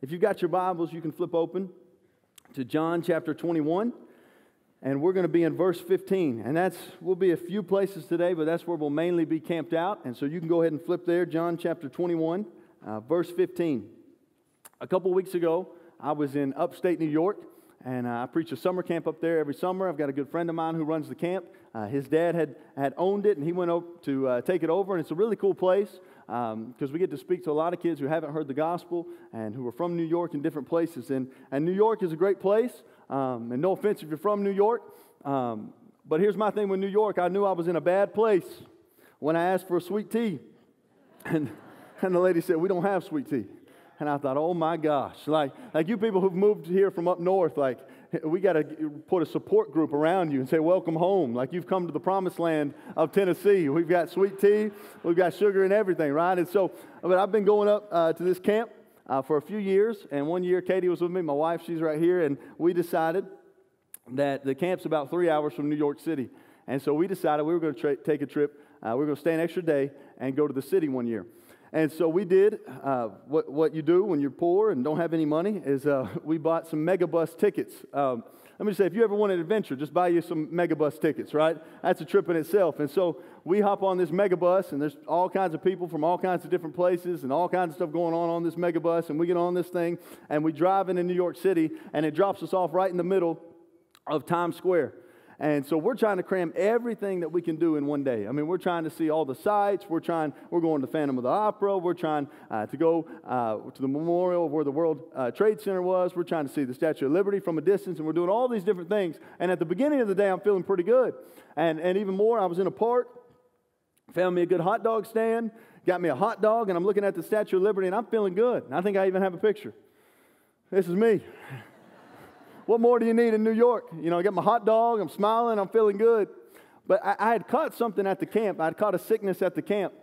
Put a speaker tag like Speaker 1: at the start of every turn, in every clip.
Speaker 1: If you've got your Bibles, you can flip open to John chapter 21. And we're going to be in verse 15. And that's, we'll be a few places today, but that's where we'll mainly be camped out. And so you can go ahead and flip there, John chapter 21, uh, verse 15. A couple weeks ago, I was in upstate New York, and uh, I preach a summer camp up there every summer. I've got a good friend of mine who runs the camp. Uh, his dad had, had owned it, and he went up to uh, take it over, and it's a really cool place because um, we get to speak to a lot of kids who haven't heard the gospel and who are from New York in different places. And, and New York is a great place. Um, and no offense if you're from New York, um, but here's my thing with New York. I knew I was in a bad place when I asked for a sweet tea. And, and the lady said, We don't have sweet tea. And I thought, oh my gosh, like, like you people who've moved here from up north, like, we got to put a support group around you and say, welcome home. Like you've come to the promised land of Tennessee. We've got sweet tea, we've got sugar and everything, right? And so, but I've been going up uh, to this camp uh, for a few years. And one year, Katie was with me, my wife, she's right here, and we decided that the camp's about three hours from New York City. And so we decided we were going to tra- take a trip. Uh, we were going to stay an extra day and go to the city one year. And so we did uh, what, what you do when you're poor and don't have any money is uh, we bought some megabus tickets. Um, let me just say, if you ever want an adventure, just buy you some megabus tickets, right? That's a trip in itself. And so we hop on this megabus, and there's all kinds of people from all kinds of different places and all kinds of stuff going on on this megabus. And we get on this thing, and we drive into New York City, and it drops us off right in the middle of Times Square. And so we're trying to cram everything that we can do in one day. I mean, we're trying to see all the sights. We're trying, we're going to Phantom of the Opera. We're trying uh, to go uh, to the memorial of where the World uh, Trade Center was. We're trying to see the Statue of Liberty from a distance. And we're doing all these different things. And at the beginning of the day, I'm feeling pretty good. And, and even more, I was in a park, found me a good hot dog stand, got me a hot dog, and I'm looking at the Statue of Liberty, and I'm feeling good. And I think I even have a picture. This is me. What more do you need in New York? You know, I got my hot dog, I'm smiling, I'm feeling good. But I, I had caught something at the camp. I had caught a sickness at the camp.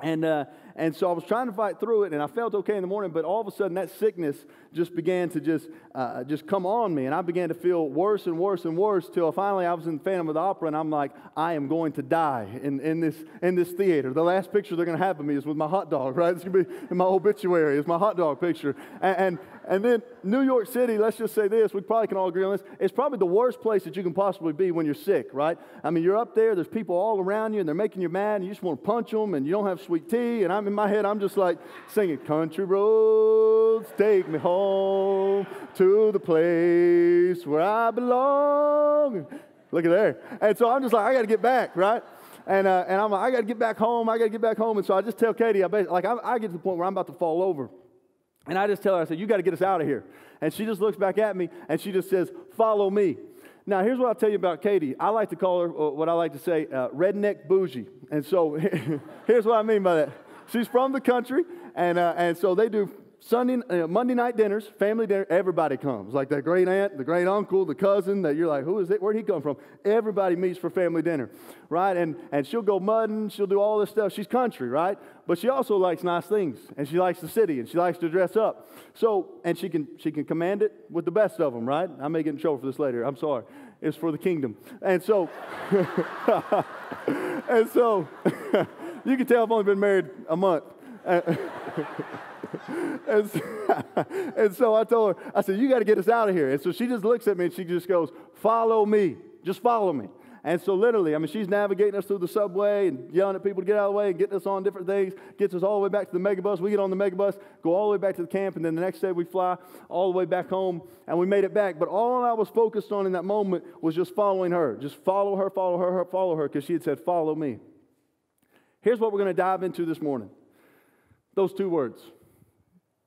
Speaker 1: And, uh, and so I was trying to fight through it, and I felt okay in the morning, but all of a sudden that sickness just began to just, uh, just come on me, and I began to feel worse and worse and worse till finally I was in Phantom of the Opera, and I'm like, I am going to die in, in, this, in this theater. The last picture they're going to have of me is with my hot dog, right? It's going to be in my obituary. It's my hot dog picture. And, and, and then New York City, let's just say this, we probably can all agree on this, it's probably the worst place that you can possibly be when you're sick, right? I mean, you're up there, there's people all around you, and they're making you mad, and you just want to punch them, and you don't have sweet tea, and I'm in my head, I'm just like singing, Country roads, take me home to the place where I belong. Look at there. And so I'm just like, I got to get back, right? And, uh, and I'm like, I got to get back home. I got to get back home. And so I just tell Katie, I bet, like, I, I get to the point where I'm about to fall over. And I just tell her, I said, You got to get us out of here. And she just looks back at me and she just says, Follow me. Now, here's what I'll tell you about Katie. I like to call her uh, what I like to say uh, redneck bougie. And so here's what I mean by that. She's from the country, and, uh, and so they do Sunday, uh, Monday night dinners, family dinner, everybody comes. Like that great aunt, the great uncle, the cousin that you're like, who is it? Where'd he come from? Everybody meets for family dinner, right? And, and she'll go mudding, she'll do all this stuff. She's country, right? But she also likes nice things, and she likes the city, and she likes to dress up. So, and she can, she can command it with the best of them, right? I may get in trouble for this later. I'm sorry. It's for the kingdom. And so, and so, you can tell I've only been married a month. and, so, and so I told her, I said, You got to get us out of here. And so she just looks at me and she just goes, Follow me. Just follow me. And so, literally, I mean, she's navigating us through the subway and yelling at people to get out of the way and getting us on different things, gets us all the way back to the megabus. We get on the megabus, go all the way back to the camp, and then the next day we fly all the way back home, and we made it back. But all I was focused on in that moment was just following her. Just follow her, follow her, follow her, because she had said, Follow me. Here's what we're going to dive into this morning those two words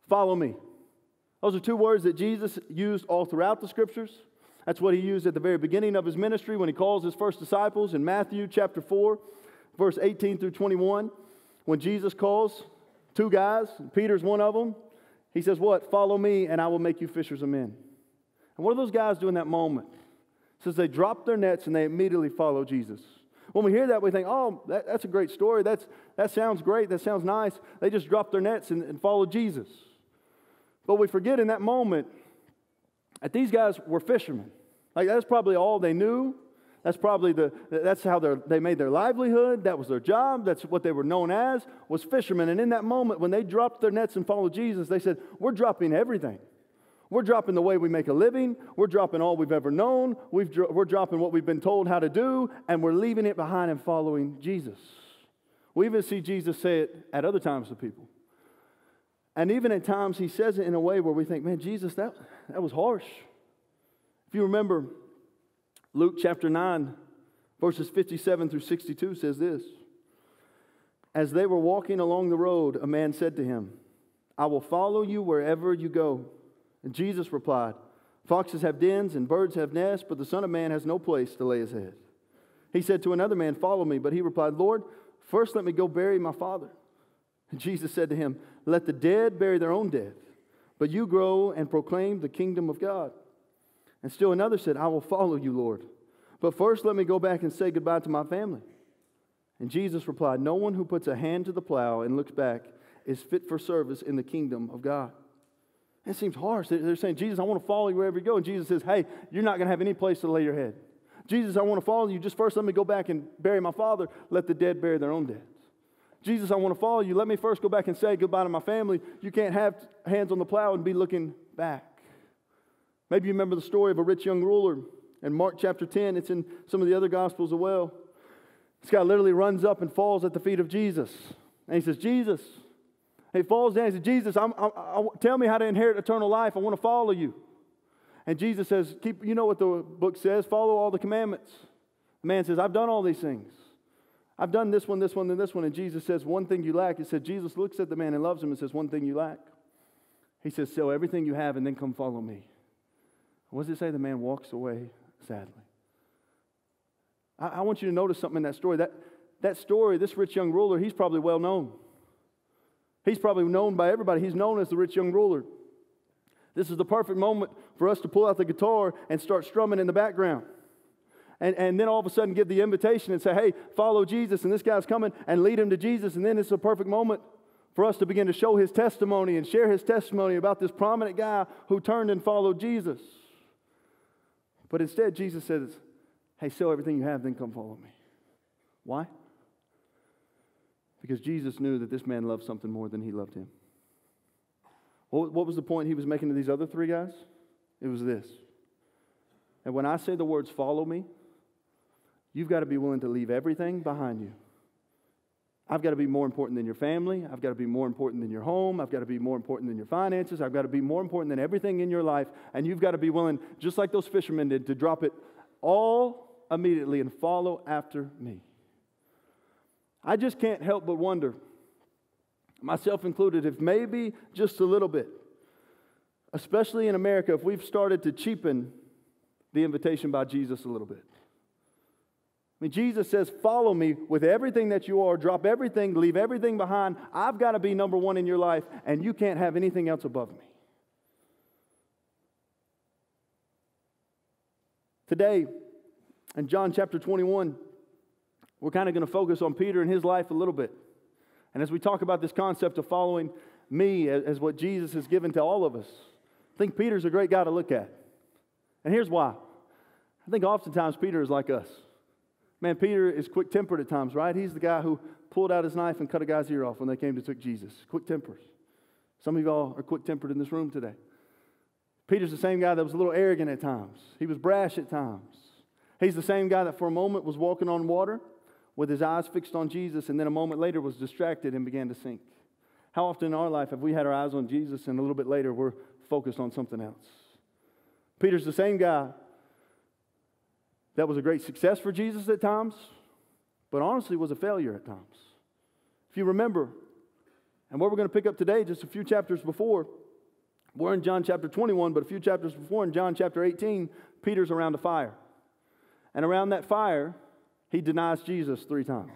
Speaker 1: follow me. Those are two words that Jesus used all throughout the scriptures. That's what he used at the very beginning of his ministry when he calls his first disciples in Matthew chapter 4, verse 18 through 21. When Jesus calls two guys, Peter's one of them, he says, What? Follow me, and I will make you fishers of men. And what do those guys do in that moment? It says they drop their nets and they immediately follow Jesus. When we hear that, we think, oh, that, that's a great story. That's, that sounds great. That sounds nice. They just dropped their nets and, and followed Jesus. But we forget in that moment that these guys were fishermen. Like, that's probably all they knew. That's probably the, that's how they made their livelihood. That was their job. That's what they were known as, was fishermen. And in that moment, when they dropped their nets and followed Jesus, they said, we're dropping everything. We're dropping the way we make a living. We're dropping all we've ever known. we are dropping what we've been told how to do, and we're leaving it behind and following Jesus. We even see Jesus say it at other times to people. And even at times, he says it in a way where we think, man, Jesus, that, that was harsh. If you remember, Luke chapter 9, verses 57 through 62 says this As they were walking along the road, a man said to him, I will follow you wherever you go. And Jesus replied, Foxes have dens and birds have nests, but the Son of Man has no place to lay his head. He said to another man, Follow me. But he replied, Lord, first let me go bury my father. And Jesus said to him, Let the dead bury their own dead, but you grow and proclaim the kingdom of God. And still another said, I will follow you, Lord. But first let me go back and say goodbye to my family. And Jesus replied, No one who puts a hand to the plow and looks back is fit for service in the kingdom of God. It seems harsh. They're saying, Jesus, I want to follow you wherever you go. And Jesus says, Hey, you're not going to have any place to lay your head. Jesus, I want to follow you. Just first let me go back and bury my father. Let the dead bury their own dead. Jesus, I want to follow you. Let me first go back and say goodbye to my family. You can't have hands on the plow and be looking back. Maybe you remember the story of a rich young ruler in Mark chapter 10. It's in some of the other Gospels as well. This guy literally runs up and falls at the feet of Jesus. And he says, Jesus. He falls down. He says, Jesus, I'm, I, I, tell me how to inherit eternal life. I want to follow you. And Jesus says, Keep, You know what the book says follow all the commandments. The man says, I've done all these things. I've done this one, this one, and this one. And Jesus says, One thing you lack. He said, Jesus looks at the man and loves him and says, One thing you lack. He says, Sell everything you have and then come follow me. What does it say? The man walks away sadly. I, I want you to notice something in that story. That, that story, this rich young ruler, he's probably well known. He's probably known by everybody. He's known as the rich young ruler. This is the perfect moment for us to pull out the guitar and start strumming in the background. And, and then all of a sudden give the invitation and say, hey, follow Jesus, and this guy's coming, and lead him to Jesus. And then it's a perfect moment for us to begin to show his testimony and share his testimony about this prominent guy who turned and followed Jesus. But instead, Jesus says, Hey, sell everything you have, then come follow me. Why? Because Jesus knew that this man loved something more than he loved him. What was the point he was making to these other three guys? It was this. And when I say the words follow me, you've got to be willing to leave everything behind you I've got to be more important than your family. I've got to be more important than your home. I've got to be more important than your finances. I've got to be more important than everything in your life. And you've got to be willing, just like those fishermen did, to drop it all immediately and follow after me. I just can't help but wonder, myself included, if maybe just a little bit, especially in America, if we've started to cheapen the invitation by Jesus a little bit. I mean, Jesus says, Follow me with everything that you are, drop everything, leave everything behind. I've got to be number one in your life, and you can't have anything else above me. Today, in John chapter 21, we're kind of going to focus on Peter and his life a little bit. And as we talk about this concept of following me as, what Jesus has given to all of us, I think Peter's a great guy to look at. And here's why I think oftentimes Peter is like us. Man, Peter is quick tempered at times, right? He's the guy who pulled out his knife and cut a guy's ear off when they came to take Jesus. Quick tempers. Some of y'all are quick tempered in this room today. Peter's the same guy that was a little arrogant at times, he was brash at times. He's the same guy that for a moment was walking on water with his eyes fixed on Jesus and then a moment later was distracted and began to sink. How often in our life have we had our eyes on Jesus and a little bit later we're focused on something else? Peter's the same guy that was a great success for Jesus at times, but honestly was a failure at times. If you remember, and what we're going to pick up today, just a few chapters before, we're in John chapter 21, but a few chapters before, in John chapter 18, Peter's around a fire. And around that fire, he denies Jesus three times.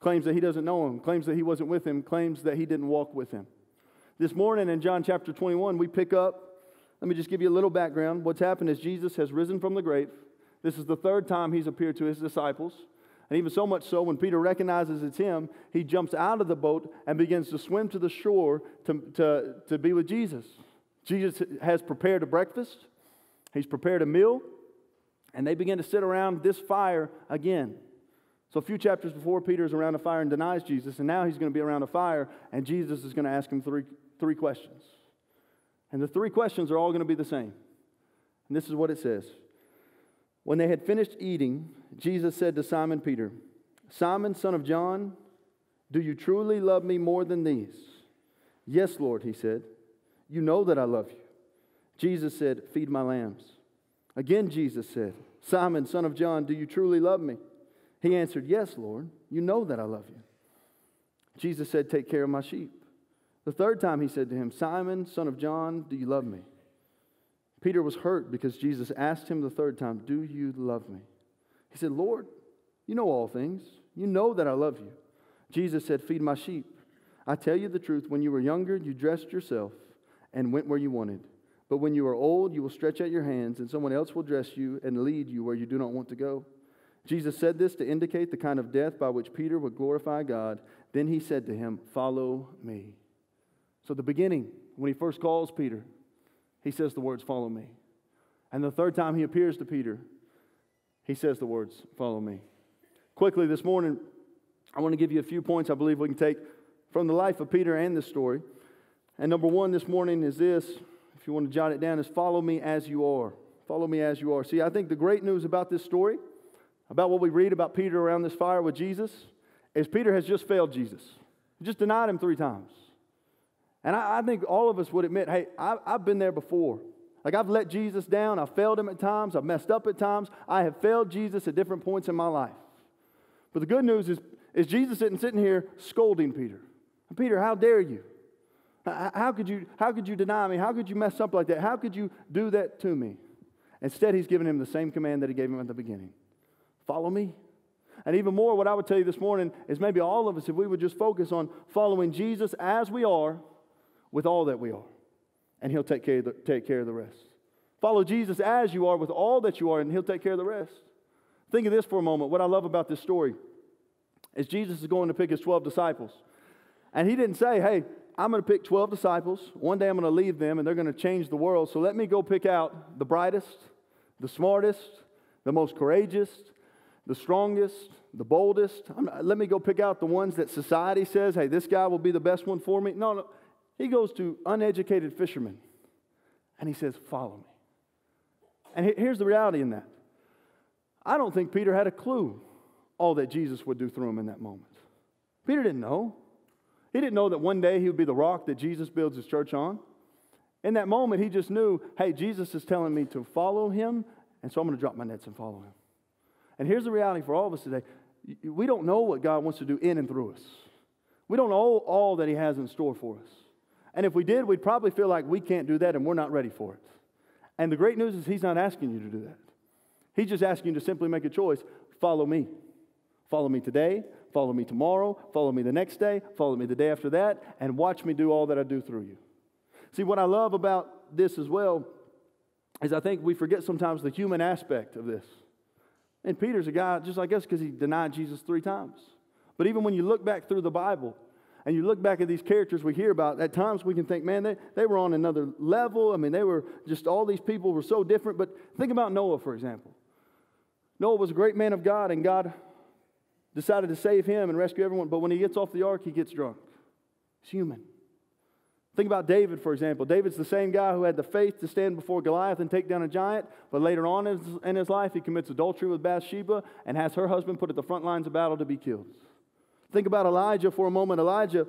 Speaker 1: Claims that he doesn't know him, claims that he wasn't with him, claims that he didn't walk with him. This morning in John chapter 21, we pick up, let me just give you a little background. What's happened is Jesus has risen from the grave. This is the third time he's appeared to his disciples. And even so much so, when Peter recognizes it's him, he jumps out of the boat and begins to swim to the shore to, to, to be with Jesus. Jesus has prepared a breakfast, he's prepared a meal, And they begin to sit around this fire again. So, a few chapters before, Peter is around a fire and denies Jesus, and now he's going to be around a fire, and Jesus is going to ask him three, three questions. And the three questions are all going to be the same. And this is what it says When they had finished eating, Jesus said to Simon Peter, Simon, son of John, do you truly love me more than these? Yes, Lord, he said. You know that I love you. Jesus said, Feed my lambs. Again, Jesus said, Simon, son of John, do you truly love me? He answered, Yes, Lord. You know that I love you. Jesus said, Take care of my sheep. The third time he said to him, Simon, son of John, do you love me? Peter was hurt because Jesus asked him the third time, Do you love me? He said, Lord, you know all things. You know that I love you. Jesus said, Feed my sheep. I tell you the truth, when you were younger, you dressed yourself and went where you wanted. But when you are old, you will stretch out your hands, and someone else will dress you and lead you where you do not want to go. Jesus said this to indicate the kind of death by which Peter would glorify God. Then he said to him, Follow me. So, the beginning, when he first calls Peter, he says the words, Follow me. And the third time he appears to Peter, he says the words, Follow me. Quickly this morning, I want to give you a few points I believe we can take from the life of Peter and this story. And number one this morning is this you want to jot it down, is follow me as you are. Follow me as you are. See, I think the great news about this story, about what we read about Peter around this fire with Jesus, is Peter has just failed Jesus. He just denied him three times. And I, I think all of us would admit hey, I, I've been there before. Like I've let Jesus down. I've failed him at times. I've messed up at times. I have failed Jesus at different points in my life. But the good news is, is Jesus isn't sitting here scolding Peter. Peter, how dare you? How could you, how could you deny me? How could you mess up like that? How could you do that to me? Instead, he's given him the same command that he gave him at the beginning follow me. And even more, what I would tell you this morning is maybe all of us, if we would just focus on following Jesus as we are with all that we are, and he'll take care of the, take care of the rest. Follow Jesus as you are with all that you are, and he'll take care of the rest. Think of this for a moment. What I love about this story is Jesus is going to pick his 12 disciples. And he didn't say, hey, I'm going to pick 12 disciples. One day I'm going to leave them and they're going to change the world. So let me go pick out the brightest, the smartest, the most courageous, the strongest, the boldest. let me go pick out the ones that society says, hey, this guy will be the best one for me. No, no. He goes to uneducated fishermen and he says, follow me. And here's the reality in that I don't think Peter had a clue all that Jesus would do through him in that moment. Peter didn't know. He didn't know that one day he would be the rock that Jesus builds his church on. In that moment, he just knew, hey, Jesus is telling me to follow him, and so I'm going to drop my nets and follow him. And here's the reality for all of us today we don't know what God wants to do in and through us. We don't know all that he has in store for us. And if we did, we'd probably feel like we can't do that and we're not ready for it. And the great news is he's not asking you to do that. He's just asking you to simply make a choice follow me. Follow me today, follow me tomorrow, follow me the next day, follow me the day after that, and watch me do all that I do through you. See, what I love about this as well is I think we forget sometimes the human aspect of this. And Peter's a guy just like us because he denied Jesus three times. But even when you look back through the Bible and you look back at these characters we hear about, at times we can think, man, they, they were on another level. I mean, they were just, all these people were so different. But think about Noah, for example. Noah was a great man of God, and God decided to save him and rescue everyone, but when he gets off the ark, he gets drunk. He's human. Think about David, for example. David's the same guy who had the faith to stand before Goliath and take down a giant, but later on in his, life, he commits adultery with Bathsheba and has her husband put at the front lines of battle to be killed. Think about Elijah for a moment. Elijah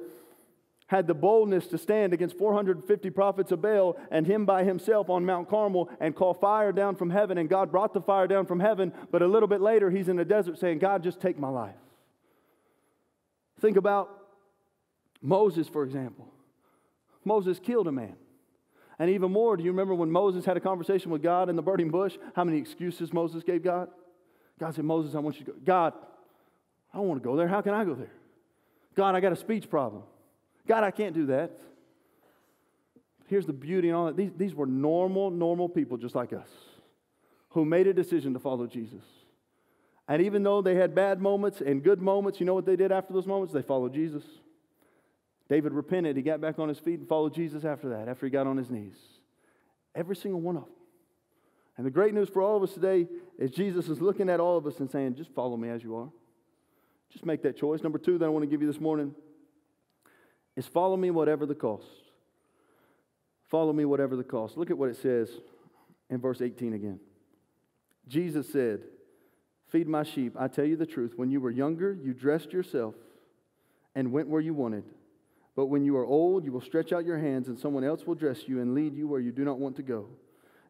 Speaker 1: had the boldness to stand against 450 prophets of Baal and him by himself on Mount Carmel and call fire down from heaven. And God brought the fire down from heaven, but a little bit later, he's in the desert saying, God, just take my life. Think about Moses, for example. Moses killed a man. And even more, do you remember when Moses had a conversation with God in the burning bush? How many excuses Moses gave God? God said, Moses, I want you to go. God, I don't want to go there. How can I go there? God, I got a speech problem. God, I can't do that. Here's the beauty and all that. These, these were normal, normal people just like us who made a decision to follow Jesus. And even though they had bad moments and good moments, you know what they did after those moments? They followed Jesus. David repented. He got back on his feet and followed Jesus after that, after he got on his knees. Every single one of them. And the great news for all of us today is Jesus is looking at all of us and saying, just follow me as you are. Just make that choice. Number two that I want to give you this morning is follow me whatever the cost. Follow me whatever the cost. Look at what it says in verse 18 again. Jesus said, Feed my sheep. I tell you the truth. When you were younger, you dressed yourself and went where you wanted. But when you are old, you will stretch out your hands, and someone else will dress you and lead you where you do not want to go.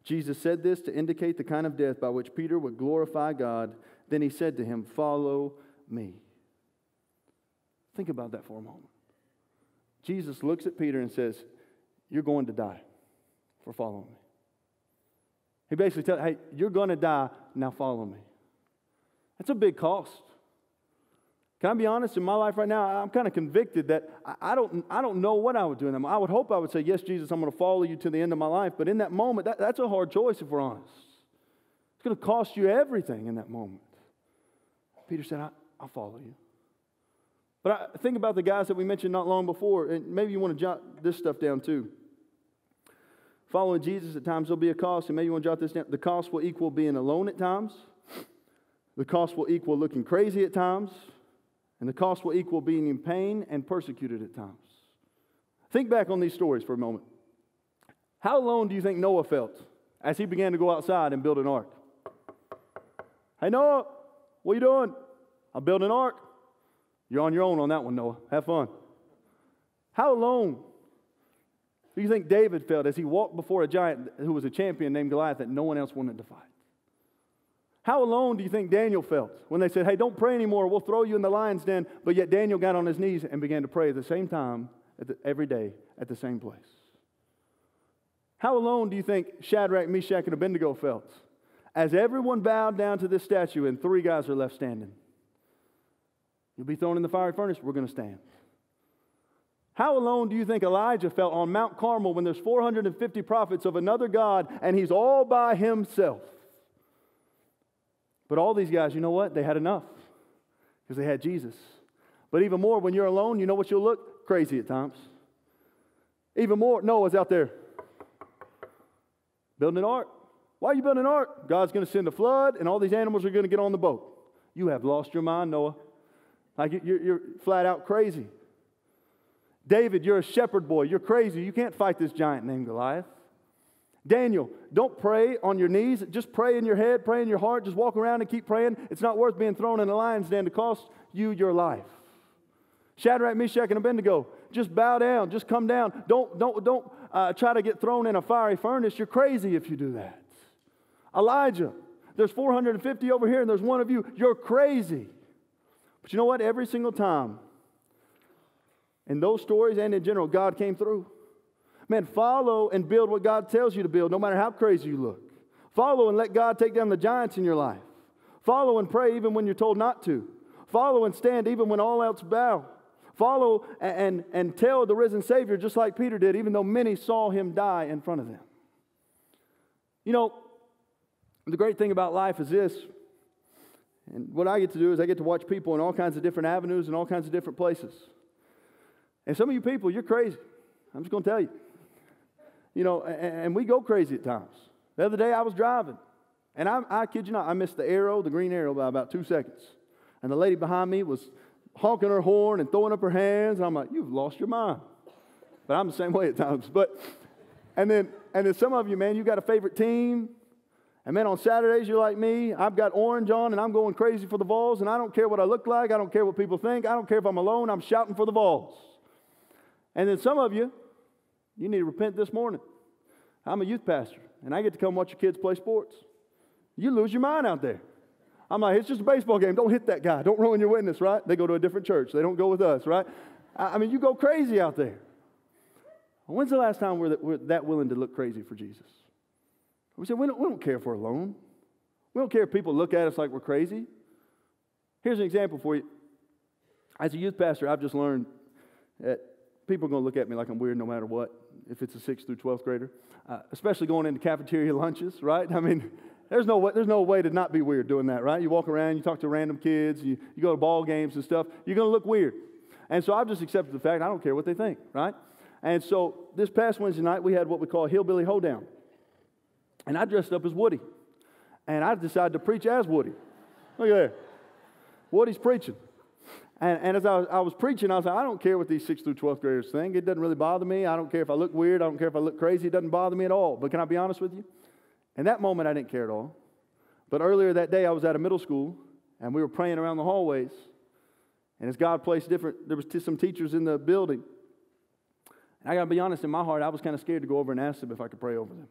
Speaker 1: Jesus said this to indicate the kind of death by which Peter would glorify God. Then he said to him, Follow me. Think about that for a moment. Jesus looks at Peter and says, You're going to die for following me. He basically tells, Hey, you're going to die, now follow me. That's a big cost. Can I be honest? In my life right now, I'm kind of convicted that I don't, I don't know what I would do in. I would hope I would say, Yes, Jesus, I'm going to follow you to the end of my life. But in that moment, that, that's a hard choice if we're honest. It's going to cost you everything in that moment. Peter said, I, will follow you. But I think about the guys that we mentioned not long before, and maybe you want to jot this stuff down too. Following Jesus at times there'll be a cost, and maybe you want to jot this down. The cost will equal being alone at times. The cost will equal looking crazy at times. And the cost will equal being in pain and persecuted at times. Think back on these stories for a moment. How alone do you think Noah felt as he began to go outside and build an ark? Hey, Noah, what are you doing? I'm building an ark. You're on your own on that one, Noah. Have fun. How alone do you think David felt as he walked before a giant who was a champion named Goliath that no one else wanted to fight? How alone do you think Daniel felt when they said, Hey, don't pray anymore, we'll throw you in the lion's den? But yet Daniel got on his knees and began to pray at the same time, the, every day, at the same place. How alone do you think Shadrach, Meshach, and Abednego felt? As everyone bowed down to this statue and three guys are left standing. You'll be thrown in the fiery furnace, we're going to stand. How alone do you think Elijah felt on Mount Carmel when there's 450 prophets of another God and he's all by himself? But all these guys, you know what? They had enough because they had Jesus. But even more, when you're alone, you know what you'll look? Crazy at times. Even more, Noah's out there building an ark. Why are you building an ark? God's going to send a flood and all these animals are going to get on the boat. You have lost your mind, Noah. Like you're, you're flat out crazy. David, you're a shepherd boy. You're crazy. You can't fight this giant named Goliath. Daniel, don't pray on your knees. Just pray in your head, pray in your heart. Just walk around and keep praying. It's not worth being thrown in a lion's den to cost you your life. Shadrach, Meshach, and Abednego, just bow down. Just come down. Don't, don't, don't uh, try to get thrown in a fiery furnace. You're crazy if you do that. Elijah, there's 450 over here and there's one of you. You're crazy. But you know what? Every single time, in those stories and in general, God came through. Man, follow and build what God tells you to build, no matter how crazy you look. Follow and let God take down the giants in your life. Follow and pray even when you're told not to. Follow and stand even when all else bow. Follow and, and, and tell the risen Savior just like Peter did, even though many saw him die in front of them. You know, the great thing about life is this, and what I get to do is I get to watch people in all kinds of different avenues and all kinds of different places. And some of you people, you're crazy. I'm just going to tell you. You know, and, and, we go crazy at times. The other day I was driving, and I, I kid you not, I missed the arrow, the green arrow, by about two seconds. And the lady behind me was honking her horn and throwing up her hands, and I'm like, you've lost your mind. But I'm the same way at times. But, and then, and then some of you, man, you got a favorite team, and man, on Saturdays, you're like me. I've got orange on and I'm going crazy for the Vols, and I don't care what I look like. I don't care what people think. I don't care if I'm alone. I'm shouting for the Vols. And then some of you, you need to repent this morning. I'm a youth pastor, and I get to come watch your kids play sports. You lose your mind out there. I'm like, it's just a baseball game. Don't hit that guy. Don't ruin your witness, right? They go to a different church. They don't go with us, right? I mean, you go crazy out there. When's the last time we're that, we're that willing to look crazy for Jesus? We said, we don't, we don't care if we're alone. We don't care if people look at us like we're crazy. Here's an example for you. As a youth pastor, I've just learned that people are going to look at me like I'm weird no matter what, if it's a 6th through 12th grader, uh, especially going into cafeteria lunches, right? I mean, there's no, way, there's no way to not be weird doing that, right? You walk around, you talk to random kids, you, you go to ball games and stuff, you're going to look weird. And so I've just accepted the fact I don't care what they think, right? And so this past Wednesday night, we had what we call a hillbilly hoedown. And I dressed up as Woody. And I decided to preach as Woody. Look at there. Woody's preaching. And, and as I was, I was, preaching, I was like, I don't care what these 6th through 12th graders think. It doesn't really bother me. I don't care if I look weird. I don't care if I look crazy. It doesn't bother me at all. But can I be honest with you? In that moment, I didn't care at all. But earlier that day, I was at a middle school, and we were praying around the hallways. And as God placed different, there was t- some teachers in the building. And I got to be honest, in my heart, I was kind of scared to go over and ask them if I could pray over them.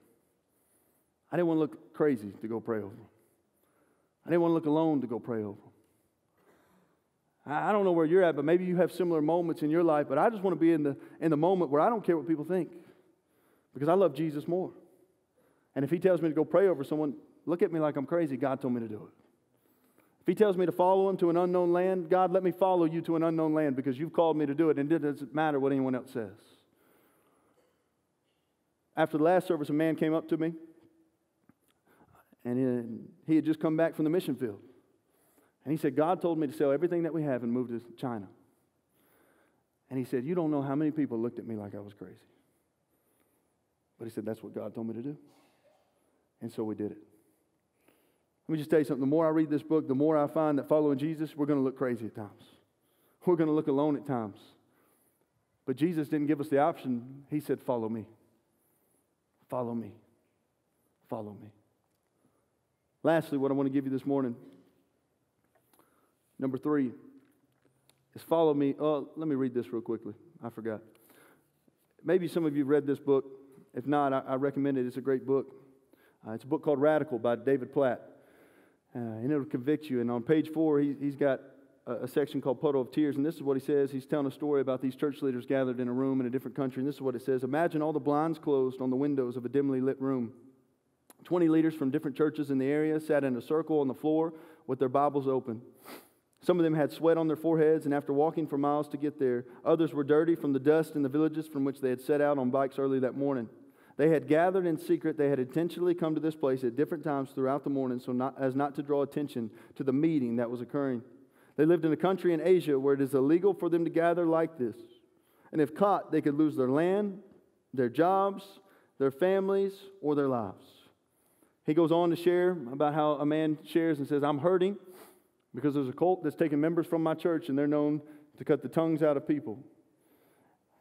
Speaker 1: I didn't want to look crazy to go pray over them. I didn't want to look alone to go pray over them. I don't know where you're at, but maybe you have similar moments in your life, but I just want to be in the, in the moment where I don't care what people think because I love Jesus more. And if He tells me to go pray over someone, look at me like I'm crazy. God told me to do it. If He tells me to follow Him to an unknown land, God, let me follow you to an unknown land because you've called me to do it, and it doesn't matter what anyone else says. After the last service, a man came up to me, and he had just come back from the mission field. And he said, God told me to sell everything that we have and move to China. And he said, You don't know how many people looked at me like I was crazy. But he said, That's what God told me to do. And so we did it. Let me just tell you something. The more I read this book, the more I find that following Jesus, we're going to look crazy at times. We're going to look alone at times. But Jesus didn't give us the option. He said, Follow me. Follow me. Follow me. Lastly, what I want to give you this morning, number three, is follow me. Oh, let me read this real quickly. I forgot. Maybe some of you have read this book. If not, I, I recommend it. It's a great book. Uh, it's a book called Radical by David Platt. Uh, and it'll convict you. And on page four, he, he's got a, a, section called Puddle of Tears. And this is what he says. He's telling a story about these church leaders gathered in a room in a different country. And this is what it says Imagine all the blinds closed on the windows of a dimly lit room. 20 leaders from different churches in the area sat in a circle on the floor with their Bibles open. Some of them had sweat on their foreheads, and after walking for miles to get there, others were dirty from the dust in the villages from which they had set out on bikes early that morning. They had gathered in secret. They had intentionally come to this place at different times throughout the morning so not, as not to draw attention to the meeting that was occurring. They lived in a country in Asia where it is illegal for them to gather like this. And if caught, they could lose their land, their jobs, their families, or their lives. He goes on to share about how a man shares and says, I'm hurting because there's a cult that's taking members from my church and they're known to cut the tongues out of people.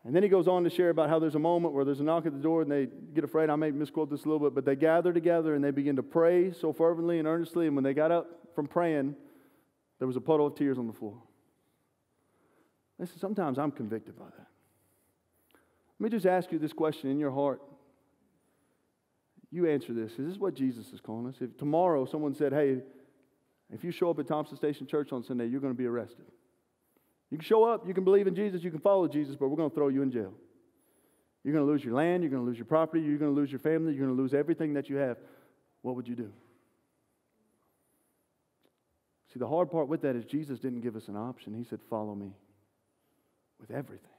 Speaker 1: And then he goes on to share about how there's a moment where there's a knock at the door and they get afraid. I may misquote this a little bit, but they gather together and they begin to pray so fervently and earnestly. And when they got up from praying, there was a puddle of tears on the floor. Listen, sometimes I'm convicted by that. Let me just ask you this question in your heart. You answer this. Is this what Jesus is calling us? If tomorrow someone said, hey, if you show up at Thompson Station Church on Sunday, you're going to be arrested. You can show up, you can believe in Jesus, you can follow Jesus, but we're going to throw you in jail. You're going to lose your land, you're going to lose your property, you're going to lose your family, you're going to lose everything that you have. What would you do? See, the hard part with that is Jesus didn't give us an option. He said, Follow me with everything.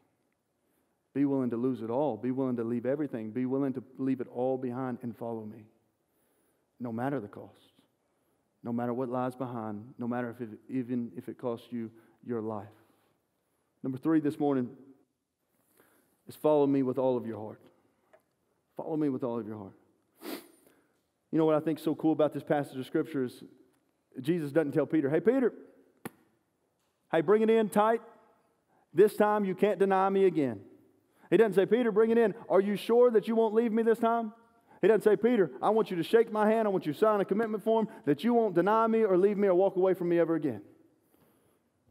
Speaker 1: Be willing to lose it all. Be willing to leave everything. Be willing to leave it all behind and follow me, no matter the cost, no matter what lies behind, no matter if it, even if it costs you your life. Number three this morning is follow me with all of your heart. Follow me with all of your heart. You know what I think so cool about this passage of Scripture is Jesus doesn't tell Peter, hey, Peter, hey, bring it in tight. This time you can't deny me again. He doesn't say, Peter, bring it in. Are you sure that you won't leave me this time? He doesn't say, Peter, I want you to shake my hand. I want you to sign a commitment form that you won't deny me or leave me or walk away from me ever again.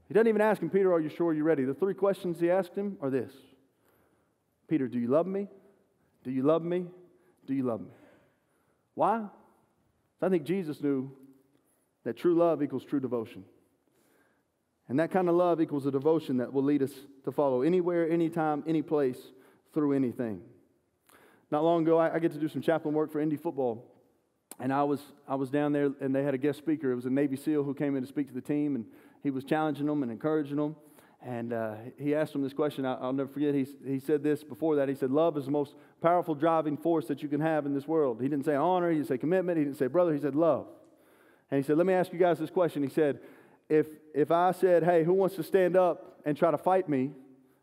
Speaker 1: He doesn't even ask him, Peter, are you sure you're ready? The three questions he asked him are this Peter, do you love me? Do you love me? Do you love me? Why? I think Jesus knew that true love equals true devotion. And that kind of love equals a devotion that will lead us to follow anywhere, anytime, any place, through anything. Not long ago, I, I get to do some chaplain work for Indy football. And I was, I was down there, and they had a guest speaker. It was a Navy SEAL who came in to speak to the team, and he was challenging them and encouraging them. And uh, he asked them this question. I, will never forget. He, he said this before that. He said, Love is the most powerful driving force that you can have in this world. He didn't say honor, he didn't say commitment, he didn't say brother, he said love. And he said, Let me ask you guys this question. He said, If, if I said, Hey, who wants to stand up and try to fight me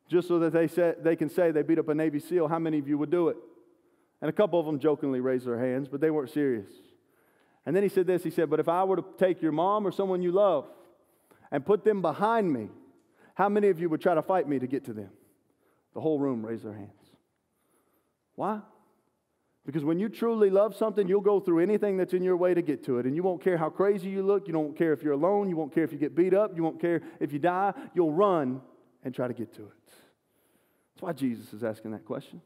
Speaker 1: just so that they, said, they can say they beat up a Navy SEAL, how many of you would do it? And a couple of them jokingly raised their hands, but they weren't serious. And then he said this He said, But if I were to take your mom or someone you love and put them behind me, how many of you would try to fight me to get to them? The whole room raised their hands. Why? Because when you truly love something, you'll go through anything that's in your way to get to it. And you won't care how crazy you look. You don't care if you're alone. You won't care if you get beat up. You won't care if you die. You'll run and try to get to it. That's why Jesus is asking that question.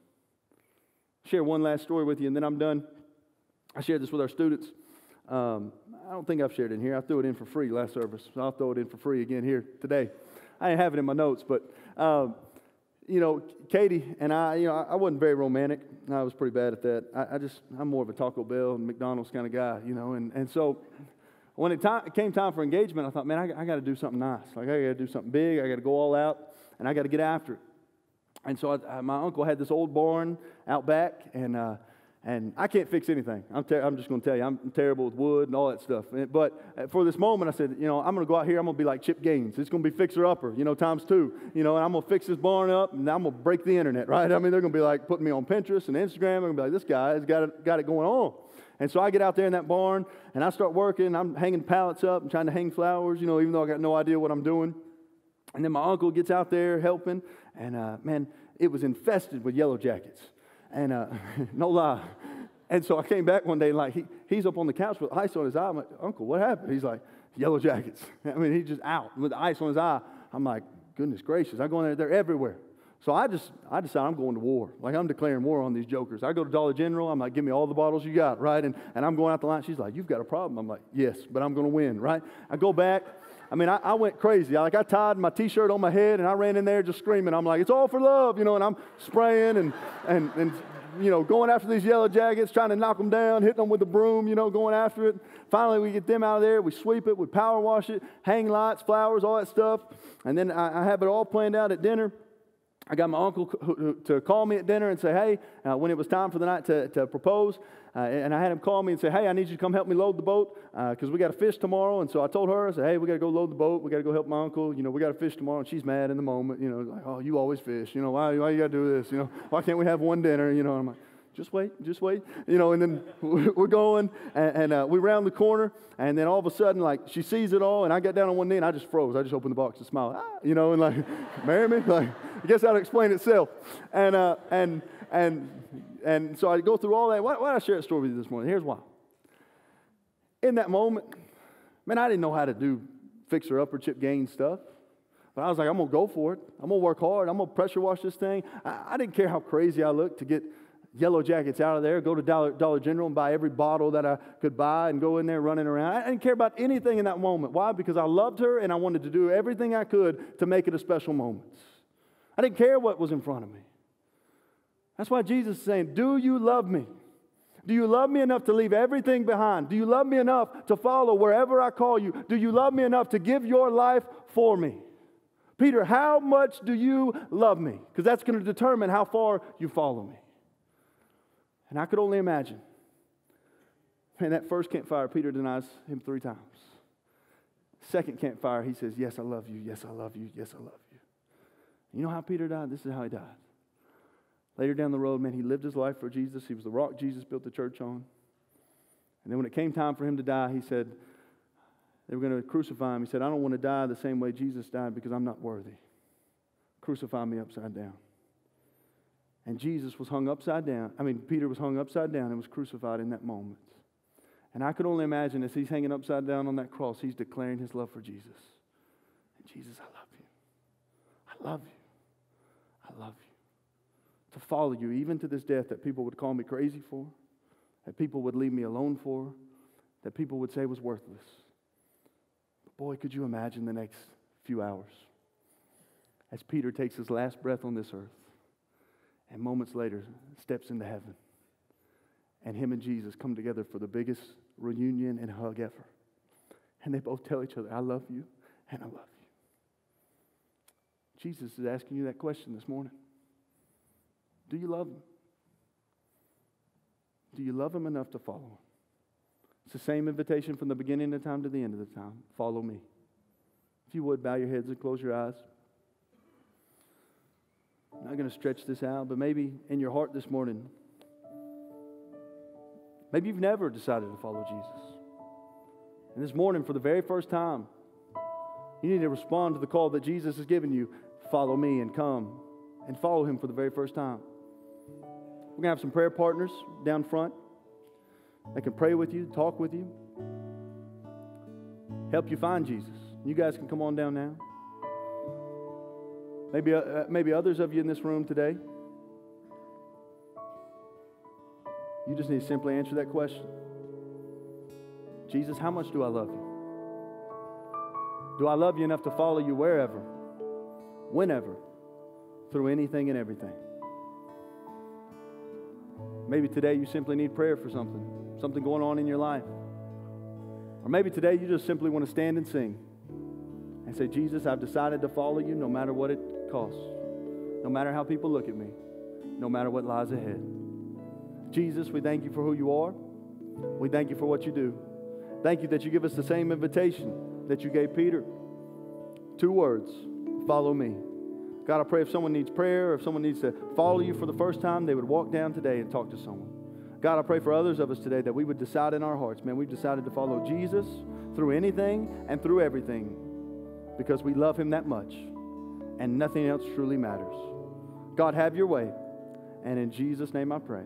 Speaker 1: I'll share one last story with you, and then I'm done. I shared this with our students. Um, I don't think I've shared it in here. I threw it in for free last service. So I'll throw it in for free again here today. I didn't have it in my notes, but um, you know, Katie and I, you know, I wasn't very romantic. I was pretty bad at that. I, I just, I'm more of a Taco Bell and McDonald's kind of guy, you know, and, and so when it, time, came time for engagement, I thought, man, I, I got to do something nice. Like, I got to do something big. I got to go all out, and I got to get after it. And so I, I, my uncle had this old barn out back, and uh, and I can't fix anything. I'm, ter- I'm just going to tell you, I'm terrible with wood and all that stuff. But uh, for this moment, I said, you know, I'm going to go out here. I'm going to be like Chip Gaines. It's going to be fixer upper, you know, times two. You know, and I'm going to fix this barn up, and I'm going to break the internet, right? I mean, they're going to be like putting me on Pinterest and Instagram. They're going to be like, this guy has got it, got it going on. And so I get out there in that barn, and I start working. I'm hanging pallets up and trying to hang flowers, you know, even though I got no idea what I'm doing. And then my uncle gets out there helping, and uh, man, it was infested with yellow jackets. And uh, no lie, and so I came back one day, like, he, he's up on the couch with ice on his eye. I'm like, Uncle, what happened? He's like, yellow jackets. I mean, he's just out with ice on his eye. I'm like, goodness gracious, I go in there, they're everywhere. So I just, I decide I'm going to war. Like, I'm declaring war on these jokers. I go to Dollar General. I'm like, give me all the bottles you got, right? And, and I'm going out the line. She's like, you've got a problem. I'm like, yes, but I'm going to win, right? I go back. I mean, I, I went crazy. I, like, I tied my T-shirt on my head, and I ran in there just screaming. I'm like, it's all for love, you know, and I'm spraying and, and, and you know, going after these yellow jackets, trying to knock them down, hitting them with the broom, you know, going after it. Finally, we get them out of there. We sweep it, we power wash it, hang lights, flowers, all that stuff. And then I, I have it all planned out at dinner. I got my uncle to call me at dinner and say, hey, uh, when it was time for the night to, to propose, uh, and I had him call me and say, hey, I need you to come help me load the boat because uh, we got to fish tomorrow. And so I told her, I said, hey, we got to go load the boat. We got to go help my uncle. You know, we got to fish tomorrow. And she's mad in the moment, you know, like, oh, you always fish. You know, why, why you got to do this? You know, why can't we have one dinner? You know, and I'm like, just wait, just wait. You know, and then we're going, and, and uh, we round the corner, and then all of a sudden, like, she sees it all, and I got down on one knee, and I just froze. I just opened the box and smiled, ah, you know, and like, marry me? Like, I guess that'll explain itself. And, uh, and, and, and so I go through all that. Why, why did I share that story with you this morning? Here's why. In that moment, man, I didn't know how to do fixer upper Chip Gaines stuff. But I was like, I'm going to go for it. I'm going to work hard. I'm going to pressure wash this thing. I, I, didn't care how crazy I looked to get yellow jackets out of there, go to Dollar, Dollar General and buy every bottle that I could buy and go in there running around. I didn't care about anything in that moment. Why? Because I loved her and I wanted to do everything I could to make it a special moment. I didn't care what was in front of me. That's why Jesus is saying, Do you love me? Do you love me enough to leave everything behind? Do you love me enough to follow wherever I call you? Do you love me enough to give your life for me? Peter, how much do you love me? Because that's going to determine how far you follow me. And I could only imagine. In that first campfire, Peter denies him three times. Second campfire, he says, Yes, I love you. Yes, I love you. Yes, I love you. You know how Peter died? This is how he died. Later down the road, man, he lived his life for Jesus. He was the rock Jesus built the church on. And then when it came time for him to die, he said, they were going to crucify him. He said, I don't want to die the same way Jesus died because I'm not worthy. Crucify me upside down. And Jesus was hung upside down. I mean, Peter was hung upside down and was crucified in that moment. And I could only imagine as he's hanging upside down on that cross, he's declaring his love for Jesus. And Jesus, I love you. I love you. I love you. To follow you, even to this death, that people would call me crazy for, that people would leave me alone for, that people would say was worthless. But boy, could you imagine the next few hours as Peter takes his last breath on this earth and moments later steps into heaven. And him and Jesus come together for the biggest reunion and hug ever. And they both tell each other, I love you and I love you. Jesus is asking you that question this morning. Do you love him? Do you love him enough to follow him? It's the same invitation from the beginning of time to the end of the time. Follow me. If you would, bow your heads and close your eyes. I'm not going to stretch this out, but maybe in your heart this morning, maybe you've never decided to follow Jesus. And this morning, for the very first time, you need to respond to the call that Jesus has given you follow me and come and follow him for the very first time. We're going to have some prayer partners down front that can pray with you, talk with you, help you find Jesus. You guys can come on down now. Maybe, uh, maybe others of you in this room today, you just need to simply answer that question Jesus, how much do I love you? Do I love you enough to follow you wherever, whenever, through anything and everything? Maybe today you simply need prayer for something, something going on in your life. Or maybe today you just simply want to stand and sing and say, Jesus, I've decided to follow you no matter what it costs, no matter how people look at me, no matter what lies ahead. Jesus, we thank you for who you are. We thank you for what you do. Thank you that you give us the same invitation that you gave Peter. Two words follow me. God, I pray if someone needs prayer, if someone needs to follow you for the first time, they would walk down today and talk to someone. God, I pray for others of us today that we would decide in our hearts, man, we've decided to follow Jesus through anything and through everything because we love him that much and nothing else truly matters. God, have your way. And in Jesus' name I pray.